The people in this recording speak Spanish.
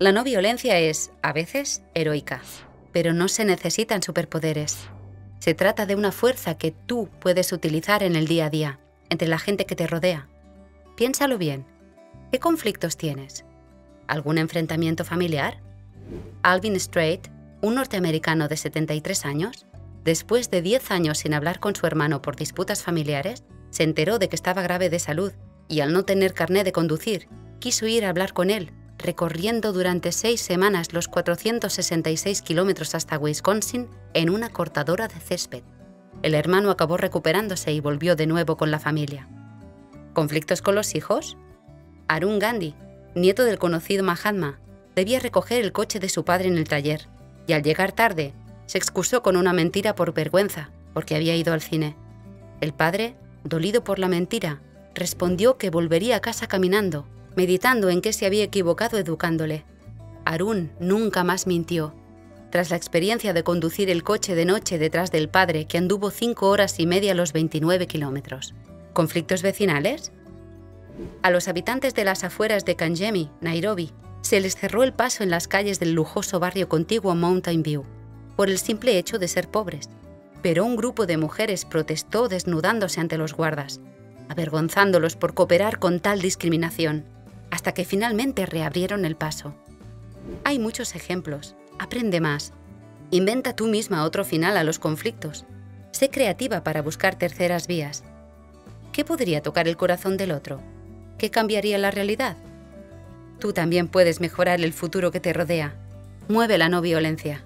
La no violencia es, a veces, heroica, pero no se necesitan superpoderes. Se trata de una fuerza que tú puedes utilizar en el día a día, entre la gente que te rodea. Piénsalo bien. ¿Qué conflictos tienes? ¿Algún enfrentamiento familiar? Alvin Strait, un norteamericano de 73 años, después de 10 años sin hablar con su hermano por disputas familiares, se enteró de que estaba grave de salud y al no tener carné de conducir, quiso ir a hablar con él, recorriendo durante seis semanas los 466 kilómetros hasta Wisconsin en una cortadora de césped. El hermano acabó recuperándose y volvió de nuevo con la familia. ¿Conflictos con los hijos? Arun Gandhi, nieto del conocido Mahatma, debía recoger el coche de su padre en el taller y al llegar tarde se excusó con una mentira por vergüenza, porque había ido al cine. El padre, dolido por la mentira, respondió que volvería a casa caminando, meditando en que se había equivocado educándole. Arun nunca más mintió. Tras la experiencia de conducir el coche de noche detrás del padre, que anduvo cinco horas y media los 29 kilómetros. ¿Conflictos vecinales? A los habitantes de las afueras de Kanjemi, Nairobi, se les cerró el paso en las calles del lujoso barrio contiguo Mountain View por el simple hecho de ser pobres. Pero un grupo de mujeres protestó desnudándose ante los guardas, avergonzándolos por cooperar con tal discriminación, hasta que finalmente reabrieron el paso. Hay muchos ejemplos. Aprende más. Inventa tú misma otro final a los conflictos. Sé creativa para buscar terceras vías. ¿Qué podría tocar el corazón del otro? ¿Qué cambiaría la realidad? Tú también puedes mejorar el futuro que te rodea. Mueve la no violencia.